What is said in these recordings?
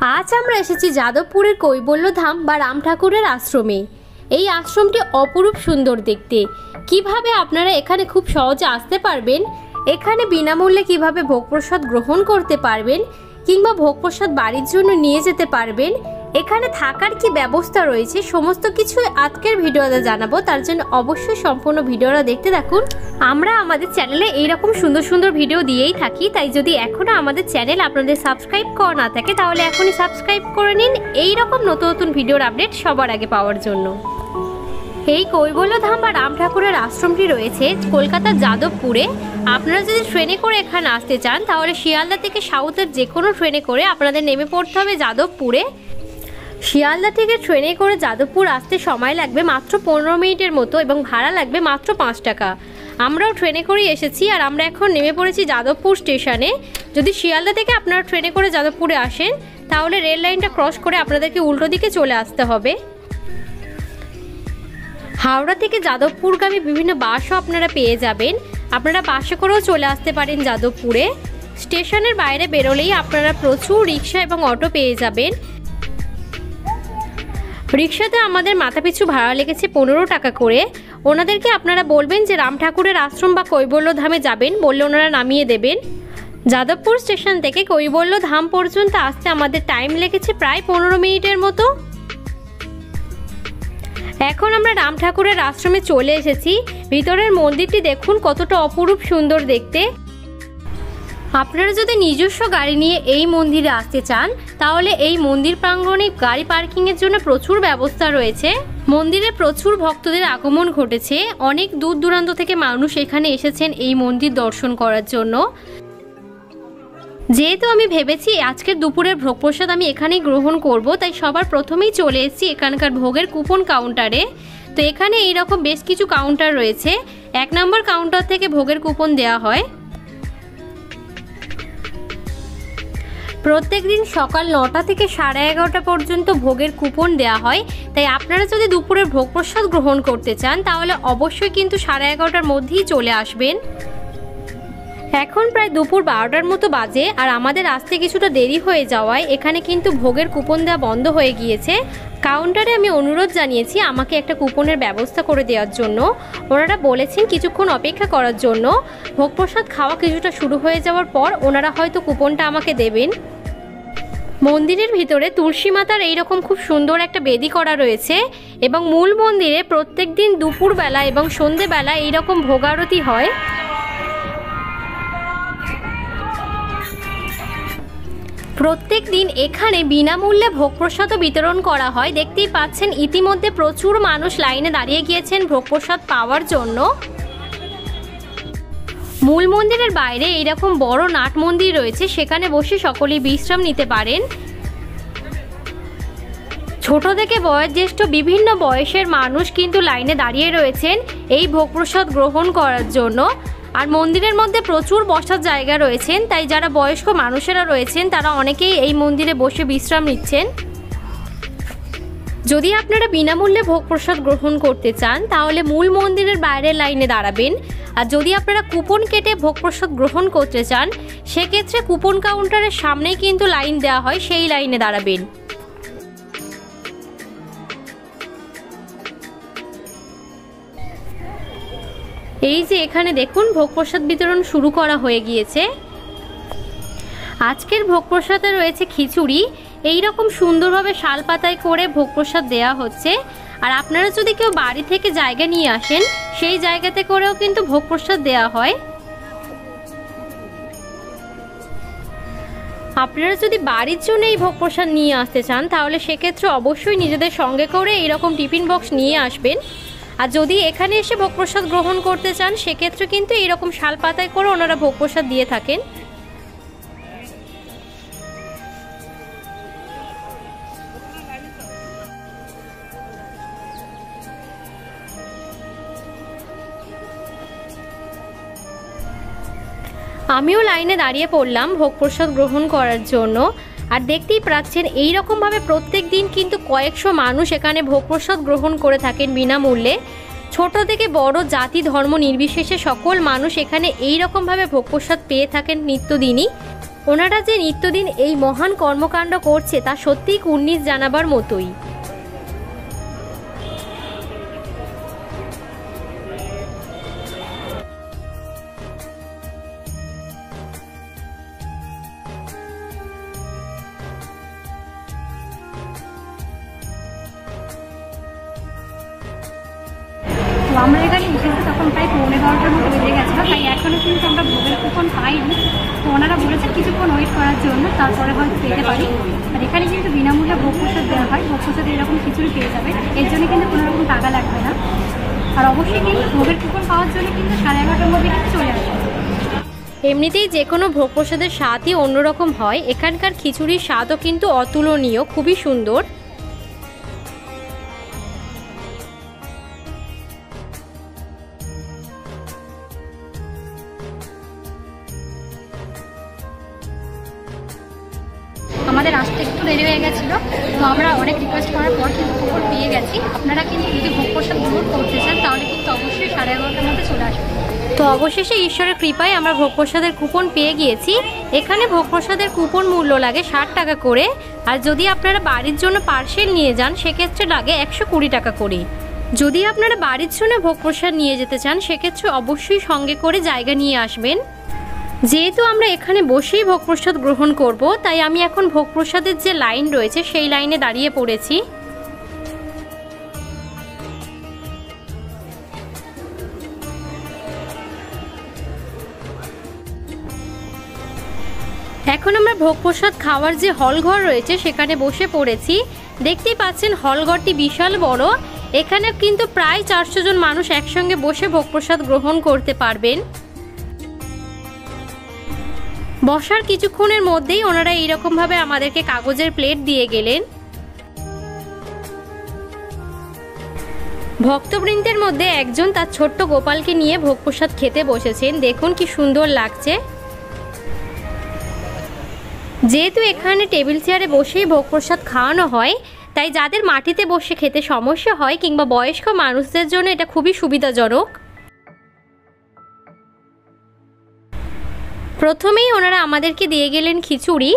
আজ আমরা এসেছি যাদবপুরের কৈবল্যধাম বা রাম ঠাকুরের আশ্রমে। এই আশ্রমটি অপরূপ সুন্দর দেখতে। কীভাবে আপনারা এখানে খুব সহজে আসতে পারবেন? এখানে বিনামূল্যে কীভাবে ভোগপ্রসাদ গ্রহণ করতে পারবেন? কিংবা ভোগপ্রসাদ বাড়ির জন্য নিয়ে যেতে পারবেন? এখানে থাকার কি ব্যবস্থা রয়েছে? সমস্ত কিছু আজকের ভিডিওতে জানাব। তার জন্য অবশ্যই সম্পূর্ণ ভিডিওটা দেখতে থাকুন। আমরা আমাদের চ্যানেলে এইরকম সুন্দর সুন্দর ভিডিও দিয়েই থাকি। তাই যদি এখনও আমাদের চ্যানেল আপনাদের সাবস্ক্রাইব করা না থাকে, তাহলে এখনই সাবস্ক্রাইব করে নিন। এইরকম নতুন নতুন ভিডিওর আপডেট সবার আগে পাওয়ার জন্য। এই কৈবল্যধাম বা রাম ঠাকুরের আশ্রমটি রয়েছে কলকাতার যাদবপুরে। আপনারা যদি ট্রেনে করে এখানে আসতে চান, তাহলে শিয়ালদা থেকে সাউথের যে কোনো ট্রেনে করে আপনাদের নেমে পড়তে হবে যাদবপুরে। শিয়ালদা থেকে ট্রেনে করে যাদবপুর আসতে সময় লাগবে মাত্র পনেরো মিনিটের মতো এবং ভাড়া লাগবে মাত্র পাঁচ টাকা। আমরাও ট্রেনে করেই এসেছি আর আমরা এখন নেমে পড়েছি যাদবপুর স্টেশনে। যদি শিয়ালদা থেকে আপনারা ট্রেনে করে যাদবপুরে আসেন, তাহলে রেল লাইনটা ক্রস করে আপনাদেরকে উল্টো দিকে চলে আসতে হবে। হাওড়া থেকে যাদবপুরগামী বিভিন্ন বাসও আপনারা পেয়ে যাবেন। আপনারা বাসে করেও চলে আসতে পারেন যাদবপুরে। স্টেশনের বাইরে বেরোলেই আপনারা প্রচুর রিক্সা এবং অটো পেয়ে যাবেন। রিক্সাতে আমাদের মাথাপিছু ভাড়া লেগেছে পনেরো টাকা করে। ওনাদেরকে আপনারা বলবেন যে, রাম ঠাকুরের আশ্রম বা কৈবল্য ধামে যাবেন, বললে ওনারা নামিয়ে দেবেন। যাদবপুর স্টেশন থেকে কৈবল্য ধাম পর্যন্ত আসতে আমাদের টাইম লেগেছে প্রায় পনেরো মিনিটের মতো। এখন আমরা রাম ঠাকুরের আশ্রমে চলে এসেছি। ভিতরের মন্দিরটি দেখুন কতটা অপরূপ সুন্দর দেখতে। আপনারা যদি নিজস্ব গাড়ি নিয়ে এই মন্দিরে আসতে চান, তাহলে এই মন্দির প্রাঙ্গণে গাড়ি পার্কিংয়ের জন্য প্রচুর ব্যবস্থা রয়েছে। মন্দিরে প্রচুর ভক্তদের আগমন ঘটেছে। অনেক দূর দূরান্ত থেকে মানুষ এখানে এসেছেন এই মন্দির দর্শন করার জন্য। যেহেতু আমি ভেবেছি আজকের দুপুরের ভোগ প্রসাদ আমি এখানেই গ্রহণ করব, তাই সবার প্রথমেই চলে এসেছি এখানকার ভোগের কুপন কাউন্টারে। তো এখানে এইরকম বেশ কিছু কাউন্টার রয়েছে। এক নম্বর কাউন্টার থেকে ভোগের কুপন দেওয়া হয়। প্রত্যেক দিন সকাল নটা থেকে সাড়ে এগারোটা পর্যন্ত ভোগের কুপন দেওয়া হয়। তাই আপনারা যদি দুপুরের ভোগ প্রসাদ গ্রহণ করতে চান, তাহলে অবশ্যই কিন্তু সাড়ে এগারোটার মধ্যেই চলে আসবেন। এখন প্রায় দুপুর বারোটার মতো বাজে আর আমাদের আসতে কিছুটা দেরি হয়ে যাওয়ায় এখানে কিন্তু ভোগের কুপন দেওয়া বন্ধ হয়ে গিয়েছে। কাউন্টারে আমি অনুরোধ জানিয়েছি আমাকে একটা কুপনের ব্যবস্থা করে দেওয়ার জন্য। ওনারা বলেছেন কিছুক্ষণ অপেক্ষা করার জন্য। ভোগ প্রসাদ খাওয়া কিছুটা শুরু হয়ে যাওয়ার পর ওনারা হয়তো কুপনটা আমাকে দেবেন। মন্দিরের ভিতরে তুলসী মাতার এইরকম খুব সুন্দর একটা বেদি করা রয়েছে এবং মূল মন্দিরে প্রত্যেক দিন দুপুরবেলা এবং সন্ধেবেলা এইরকম ভোগারতি হয়। প্রত্যেক দিন এখানে বিনামূল্যে ভোগ প্রসাদও বিতরণ করা হয়। দেখতেই পাচ্ছেন, ইতিমধ্যে প্রচুর মানুষ লাইনে দাঁড়িয়ে গিয়েছেন ভোগ প্রসাদ পাওয়ার জন্য। মূল মন্দিরের বাইরে এইরকম বড় নাট মন্দির রয়েছে, সেখানে বসে সকলেই বিশ্রাম নিতে পারেন। ছোট থেকে বয়োজ্যেষ্ঠ বিভিন্ন বয়সের মানুষ কিন্তু লাইনে দাঁড়িয়ে রয়েছেন এই ভোগ প্রসাদ গ্রহণ করার জন্য। আর মন্দিরের মধ্যে প্রচুর বসার জায়গা রয়েছেন, তাই যারা বয়স্ক মানুষেরা রয়েছেন, তারা অনেকেই এই মন্দিরে বসে বিশ্রাম নিচ্ছেন। যদি আপনারা বিনামূল্যে ভোগ প্রসাদ গ্রহণ করতে চান, তাহলে মূল মন্দিরের বাইরের লাইনে দাঁড়াবেন। আর যদি আপনারা কুপন কেটে ভোগ প্রসাদ গ্রহণ করতে চান, সেক্ষেত্রে কুপন কাউন্টারের সামনেই কিন্তু লাইন দেওয়া হয়, সেই লাইনে দাঁড়াবেন। এই যে এখানে দেখুন, ভোগ প্রসাদ বিতরণ শুরু করা হয়ে গিয়েছে। আজকের ভোগ প্রসাদে রয়েছে খিচুড়ি। এই রকম সুন্দরভাবে শাল পাতায় করে ভোগ প্রসাদ দেওয়া হচ্ছে। আর আপনারা যদি কেউ বাড়ি থেকে জায়গা নিয়ে আসেন, সেই জায়গাতে করেও কিন্তু ভোগ প্রসাদ দেওয়া হয়। আপনারা যদি বাড়ির জন্য এই ভোগ প্রসাদ নিয়ে আসতে চান, তাহলে সেক্ষেত্রে অবশ্যই নিজেদের সঙ্গে করে এইরকম টিফিন বক্স নিয়ে আসবেন। আর যদি এখানে এসে ভোগ প্রসাদ গ্রহণ করতে চান, সেক্ষেত্রে কিন্তু এইরকম শাল পাতায় করে ওনারা ভোগ প্রসাদ দিয়ে থাকেন। আমিও লাইনে দাঁড়িয়ে পড়লাম ভোগ প্রসাদ গ্রহণ করার জন্য। আর দেখতেই পাচ্ছেন এই রকমভাবে প্রত্যেক দিন কিন্তু কয়েকশো মানুষ এখানে ভোগ প্রসাদ গ্রহণ করে থাকেন বিনামূল্যে। ছোট থেকে বড় জাতি ধর্ম নির্বিশেষে সকল মানুষ এখানে এই রকমভাবে ভোগ প্রসাদ পেয়ে থাকেন নিত্যদিনই। ওনারা যে নিত্যদিন এই মহান কর্মকাণ্ড করছে, তা সত্যিই কুর্নিশ জানাবার মতোই। তো আমরা এখানে এসেছি তখন প্রায় পৌনে বারোটার মতো বেজে গেছিল, তাই এখনও কিন্তু আমরা ভোগের কুপন পাইনি। তো ওনারা বলেছে কিছুক্ষণ ওয়েট করার জন্য, তারপরে হয়তো পেতে পারি। আর এখানে কিন্তু বিনামূল্যে ভোগ প্রসাদ দেওয়া হয়। ভোগ প্রসাদ এরকম খিচুড়ি পেয়ে যাবে। এর জন্য কিন্তু কোনো রকম টাকা লাগবে না। আর অবশ্যই কিন্তু ভোগের কুপন পাওয়ার জন্য কিন্তু সাড়ে এগারোটার মধ্যে কিন্তু চলে আসবে এমনিতেই যে কোনো ভোগ প্রসাদের স্বাদই অন্যরকম হয়। এখানকার খিচুড়ির স্বাদও কিন্তু অতুলনীয়, খুবই সুন্দর। আপনারা কিন্তু যদি ভোগ প্রসাদ গ্রহণ করতে চান, তাহলে কিন্তু অবশ্যই সাড়ে এগারোটার মধ্যে চলে আসবেন তো অবশেষে ঈশ্বরের কৃপায় আমরা ভোগ প্রসাদের কুপন পেয়ে গিয়েছি। এখানে ভোগ প্রসাদের কুপন মূল্য লাগে ষাট টাকা করে। আর যদি আপনারা বাড়ির জন্য পার্সেল নিয়ে যান, সেক্ষেত্রে লাগে একশো কুড়ি টাকা করে। যদি আপনারা বাড়ির জন্য ভোগ প্রসাদ নিয়ে যেতে চান, সেক্ষেত্রে অবশ্যই সঙ্গে করে জায়গা নিয়ে আসবেন। যেহেতু আমরা এখানে বসেই ভোগ প্রসাদ গ্রহণ করব, তাই আমি এখন ভোগ প্রসাদের যে লাইন রয়েছে, সেই লাইনে দাঁড়িয়ে পড়েছি। এখন আমরা ভোগ প্রসাদ খাওয়ার যে হলঘর রয়েছে, সেখানে বসে পড়েছি। দেখতেই পাচ্ছেন হলঘরটি বিশাল বড়। এখানে কিন্তু প্রায় চারশো জন মানুষ একসঙ্গে বসে ভোগ প্রসাদ গ্রহণ করতে পারবেন। বসার কিছুক্ষণের মধ্যেই ওনারা এইরকমভাবে আমাদেরকে কাগজের প্লেট দিয়ে গেলেন। ভক্তবৃন্দের মধ্যে একজন তার ছোট্ট গোপালকে নিয়ে ভোগ প্রসাদ খেতে বসেছেন। দেখুন কি সুন্দর লাগছে। যেহেতু এখানে টেবিল চেয়ারে বসেই ভোগ প্রসাদ খাওয়ানো হয়, তাই যাদের মাটিতে বসে খেতে সমস্যা হয় কিংবা বয়স্ক মানুষদের জন্য এটা খুবই সুবিধাজনক। প্রথমেই ওনারা আমাদেরকে দিয়ে গেলেন খিচুড়ি।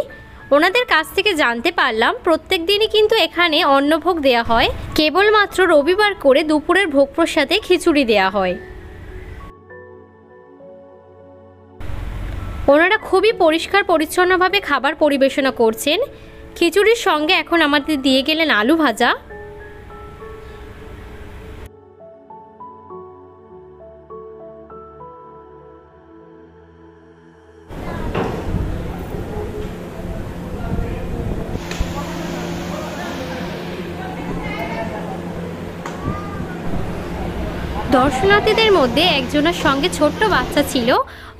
ওনাদের কাছ থেকে জানতে পারলাম, প্রত্যেক দিনই কিন্তু এখানে অন্নভোগ দেয়া হয়। কেবলমাত্র রবিবার করে দুপুরের ভোগ প্রসাদে খিচুড়ি দেয়া হয়। ওনারা খুবই পরিষ্কার, পরিচ্ছন্নভাবে খাবার পরিবেশনা করছেন। খিচুড়ির সঙ্গে এখন আমাদের দিয়ে গেলেন আলু ভাজা। দর্শনার্থীদের মধ্যে একজনের সঙ্গে ছোট্ট বাচ্চা ছিল।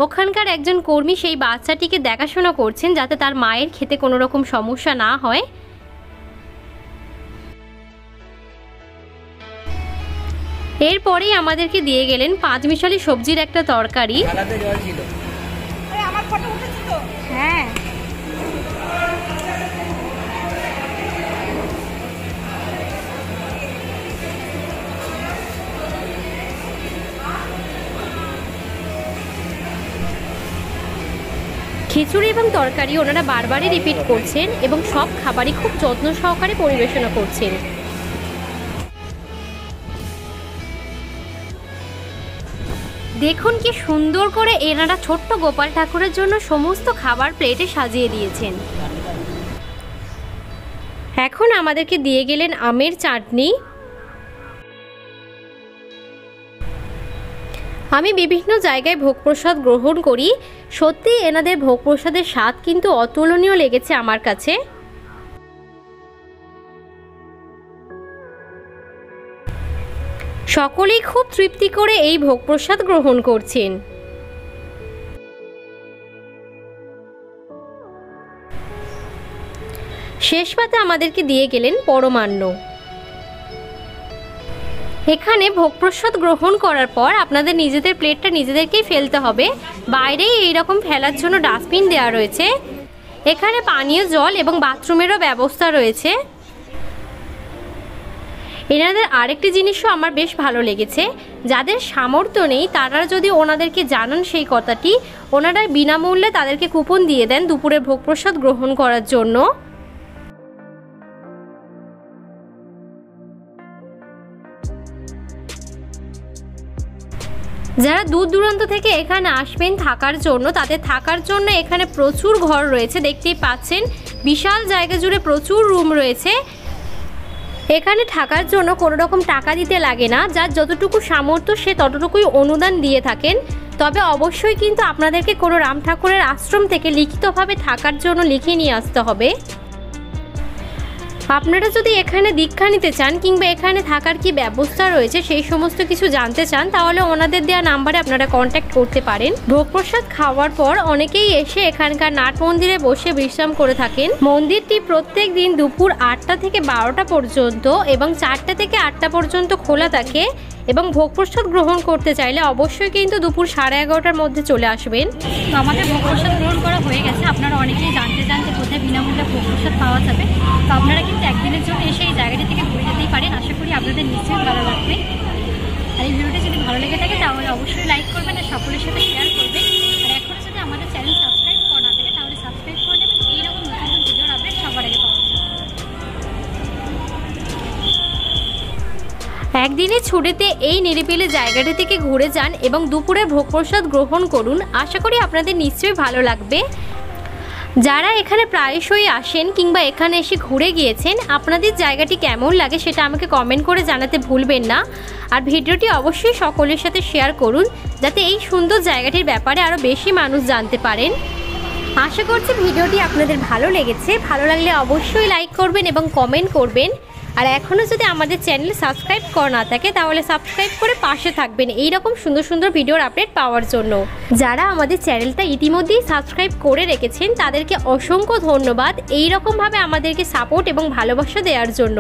ওখানকার একজন কর্মী সেই বাচ্চাটিকে দেখাশোনা করছেন যাতে তার মায়ের খেতে কোনো রকম সমস্যা না হয়। এরপরেই আমাদেরকে দিয়ে গেলেন পাঁচমিশালি সবজির একটা তরকারি। হ্যাঁ। খিচুড়ি এবং তরকারি ওনারা বারবারই রিপিট করছেন এবং সব খাবারই খুব যত্ন সহকারে পরিবেশনা করছেন। দেখুন কি সুন্দর করে এনারা ছোট্ট গোপাল ঠাকুরের জন্য সমস্ত খাবার প্লেটে সাজিয়ে দিয়েছেন। এখন আমাদেরকে দিয়ে গেলেন আমের চাটনি। আমি বিভিন্ন জায়গায় ভোগ প্রসাদ গ্রহণ করি। সত্যি এনাদের ভোগ প্রসাদের স্বাদ কিন্তু অতুলনীয় লেগেছে আমার কাছে। সকলেই খুব তৃপ্তি করে এই ভোগ প্রসাদ গ্রহণ করছেন। শেষ পাতে আমাদেরকে দিয়ে গেলেন পরমান্ন। এখানে ভোগ প্রসাদ গ্রহণ করার পর আপনাদের নিজেদের প্লেটটা নিজেদেরকেই ফেলতে হবে। বাইরেই এই রকম ফেলার জন্য ডাস্টবিন দেওয়া রয়েছে। এখানে পানীয় জল এবং বাথরুমেরও ব্যবস্থা রয়েছে। এনাদের আরেকটি জিনিসও আমার বেশ ভালো লেগেছে। যাদের সামর্থ্য নেই, তারা যদি ওনাদেরকে জানান সেই কথাটি, ওনারা বিনামূল্যে তাদেরকে কুপন দিয়ে দেন দুপুরে ভোগ প্রসাদ গ্রহণ করার জন্য। যারা দূর দূরান্ত থেকে এখানে আসবেন থাকার জন্য, তাদের থাকার জন্য এখানে প্রচুর ঘর রয়েছে। দেখতেই পাচ্ছেন, বিশাল জায়গা জুড়ে প্রচুর রুম রয়েছে। এখানে থাকার জন্য কোনো রকম টাকা দিতে লাগে না। যার যতটুকু সামর্থ্য, সে ততটুকুই অনুদান দিয়ে থাকেন। তবে অবশ্যই কিন্তু আপনাদেরকে কোনো রাম ঠাকুরের আশ্রম থেকে লিখিতভাবে থাকার জন্য লিখে নিয়ে আসতে হবে। আপনারা যদি এখানে দীক্ষা নিতে চান কিংবা এখানে থাকার কি ব্যবস্থা রয়েছে সেই সমস্ত কিছু জানতে চান, তাহলে ওনাদের দেওয়া নাম্বারে আপনারা কন্ট্যাক্ট করতে পারেন। ভোগ প্রসাদ খাওয়ার পর অনেকেই এসে এখানকার নাট মন্দিরে বসে বিশ্রাম করে থাকেন। মন্দিরটি প্রত্যেক দিন দুপুর আটটা থেকে বারোটা পর্যন্ত এবং চারটা থেকে আটটা পর্যন্ত খোলা থাকে। এবং ভোগ প্রসাদ গ্রহণ করতে চাইলে অবশ্যই কিন্তু দুপুর সাড়ে এগারোটার মধ্যে চলে আসবেন। তো আমাদের ভোগ প্রসাদ গ্রহণ করা হয়ে গেছে। আপনারা অনেকেই জানতে চান যে কোথায় বিনামূল্যে ভোগ প্রসাদ পাওয়া যাবে। তো আপনারা কিন্তু একদিনের জন্য এসে এই জায়গাটি থেকে ঘুরে যেতেই পারেন। আশা করি আপনাদের নিশ্চয়ই ভালো লাগবে। আর এই ভিডিওটি যদি ভালো লেগে থাকে, তাহলে অবশ্যই লাইক করবেন আর সকলের সাথে শেয়ার করবেন। একদিনের ছুটিতে এই নিরিবিলি জায়গাটি থেকে ঘুরে যান এবং দুপুরে ভোগ প্রসাদ গ্রহণ করুন। আশা করি আপনাদের নিশ্চয়ই ভালো লাগবে। যারা এখানে প্রায়শই আসেন কিংবা এখানে এসে ঘুরে গিয়েছেন, আপনাদের জায়গাটি কেমন লাগে সেটা আমাকে কমেন্ট করে জানাতে ভুলবেন না। আর ভিডিওটি অবশ্যই সকলের সাথে শেয়ার করুন, যাতে এই সুন্দর জায়গাটির ব্যাপারে আরও বেশি মানুষ জানতে পারেন। আশা করছি ভিডিওটি আপনাদের ভালো লেগেছে। ভালো লাগলে অবশ্যই লাইক করবেন এবং কমেন্ট করবেন। আর এখনও যদি আমাদের চ্যানেল সাবস্ক্রাইব করা না থাকে, তাহলে সাবস্ক্রাইব করে পাশে থাকবেন এই রকম সুন্দর সুন্দর ভিডিওর আপডেট পাওয়ার জন্য। যারা আমাদের চ্যানেলটা ইতিমধ্যেই সাবস্ক্রাইব করে রেখেছেন, তাদেরকে অসংখ্য ধন্যবাদ এই রকমভাবে আমাদেরকে সাপোর্ট এবং ভালোবাসা দেওয়ার জন্য।